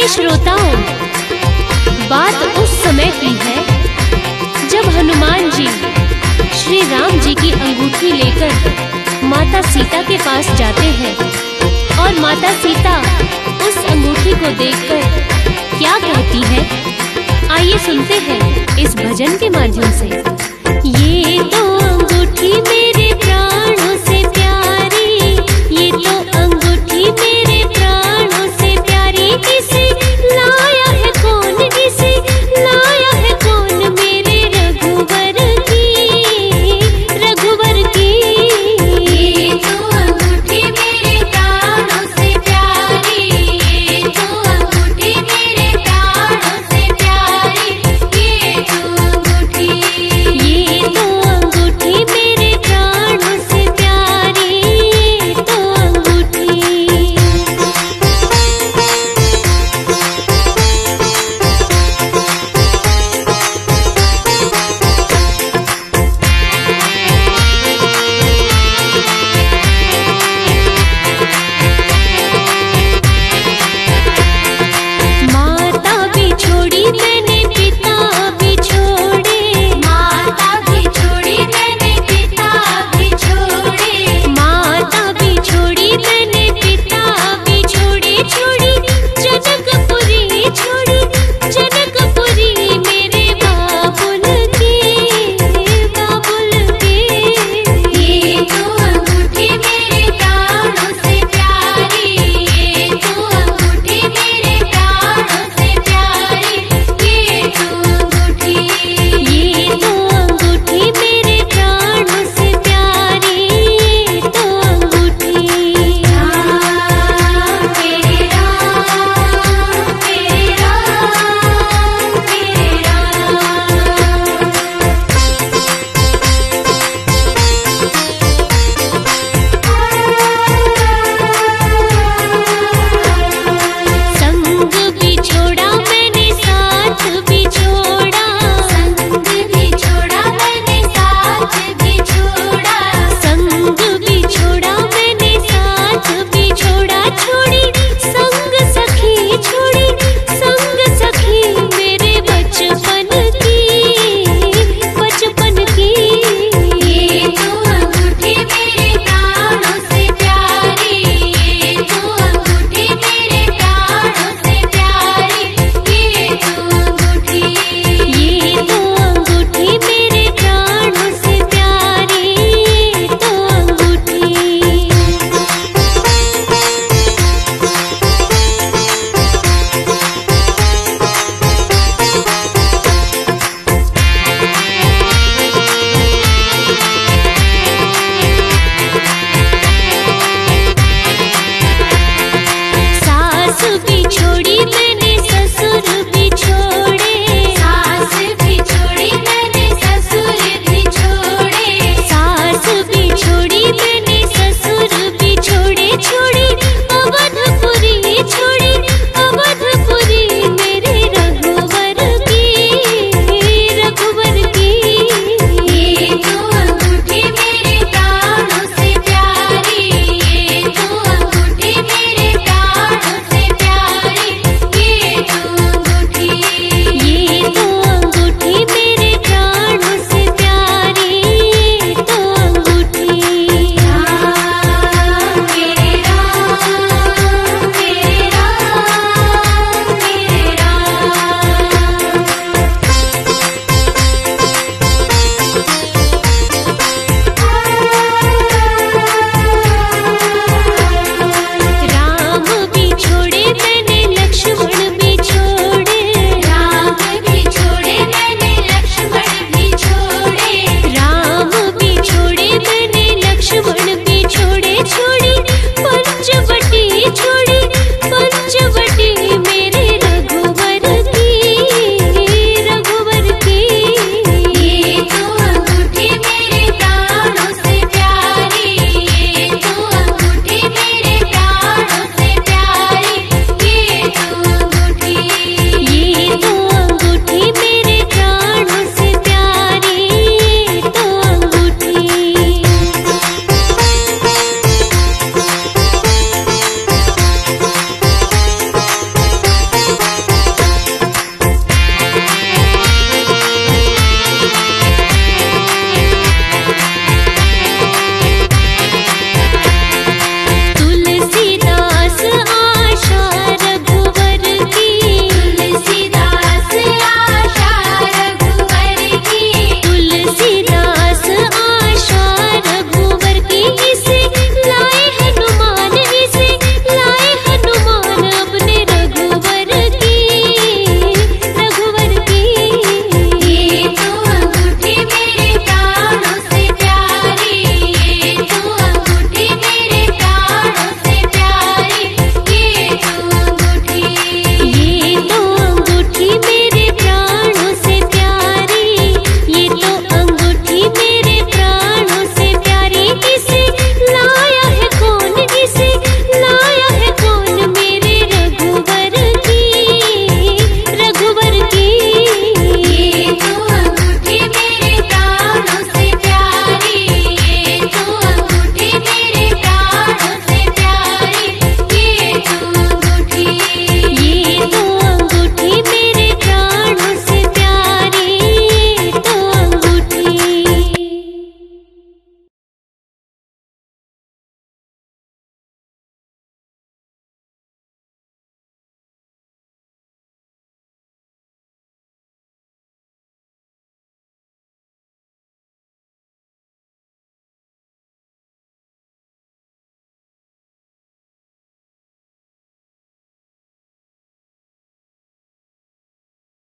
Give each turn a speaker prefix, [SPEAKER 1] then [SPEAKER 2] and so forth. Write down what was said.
[SPEAKER 1] प्यारे श्रोताओं, बात उस समय की है जब हनुमान जी श्री राम जी की अंगूठी लेकर माता सीता के पास जाते हैं और माता सीता उस अंगूठी को देखकर क्या कहती है, आइए सुनते हैं इस भजन के माध्यम से।